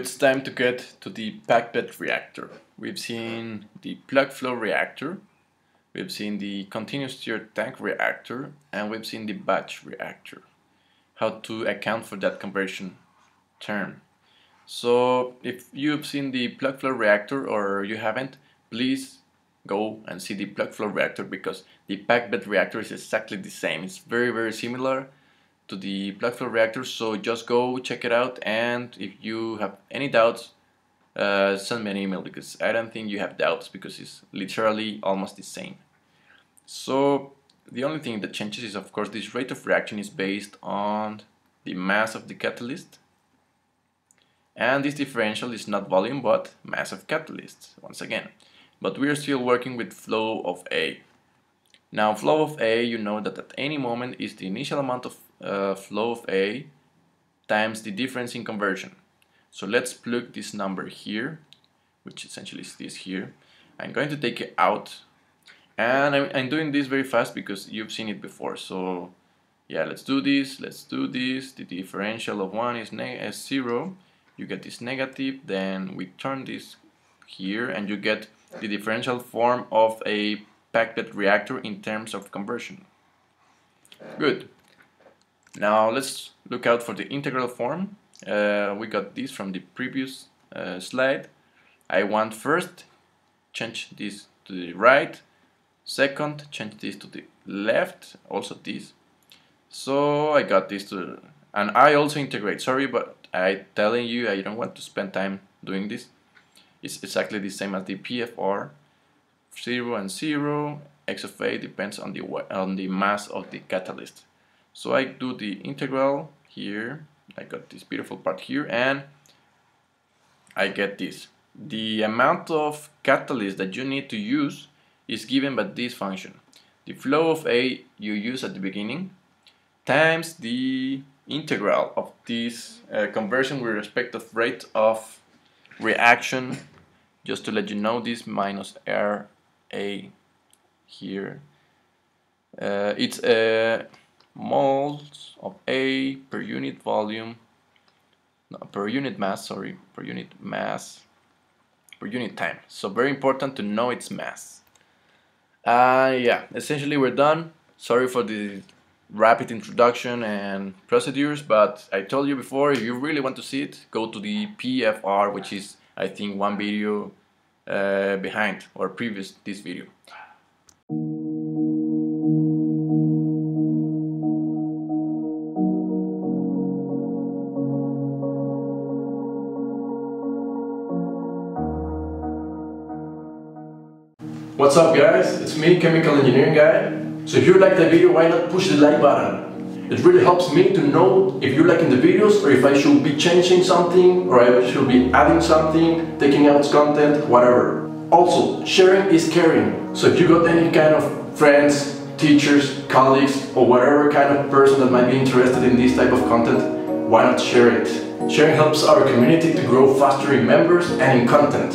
time to get to the packed bed reactor. We've seen the plug flow reactor, we've seen the continuous stirred tank reactor, and we've seen the batch reactor. How to account for that conversion term. So if you've seen the plug flow reactor or you haven't, please go and see the plug flow reactor because the packed bed reactor is exactly the same. It's very very similar to the flow reactor so just go check it out and if you have any doubts uh, send me an email because I don't think you have doubts because it's literally almost the same. So the only thing that changes is of course this rate of reaction is based on the mass of the catalyst. And this differential is not volume but mass of catalyst once again. But we are still working with flow of A. Now flow of A you know that at any moment is the initial amount of uh, flow of A times the difference in conversion. So let's plug this number here, which essentially is this here. I'm going to take it out and I'm, I'm doing this very fast because you've seen it before. So yeah, let's do this, let's do this. The differential of 1 is, is 0. You get this negative, then we turn this here and you get the differential form of a packed reactor in terms of conversion. Good. Now let's look out for the integral form. Uh, we got this from the previous uh, slide. I want first change this to the right, second change this to the left, also this. So I got this to, and I also integrate. Sorry, but I telling you I don't want to spend time doing this. It's exactly the same as the PFR, 0 and 0, x of a depends on the on the mass of the catalyst. So I do the integral here, I got this beautiful part here, and I get this. The amount of catalyst that you need to use is given by this function. The flow of A you use at the beginning times the integral of this uh, conversion with respect of rate of reaction just to let you know this minus RA here uh, it's a moles of A per unit volume, no, per unit mass, sorry, per unit mass, per unit time. So very important to know its mass. Uh, yeah, essentially we're done. Sorry for the rapid introduction and procedures, but I told you before, if you really want to see it, go to the PFR, which is, I think, one video uh, behind or previous this video. What's up guys, it's me, Chemical Engineering Guy. So if you like the video, why not push the like button? It really helps me to know if you're liking the videos or if I should be changing something or I should be adding something, taking out content, whatever. Also, sharing is caring. So if you got any kind of friends, teachers, colleagues or whatever kind of person that might be interested in this type of content, why not share it? Sharing helps our community to grow faster in members and in content.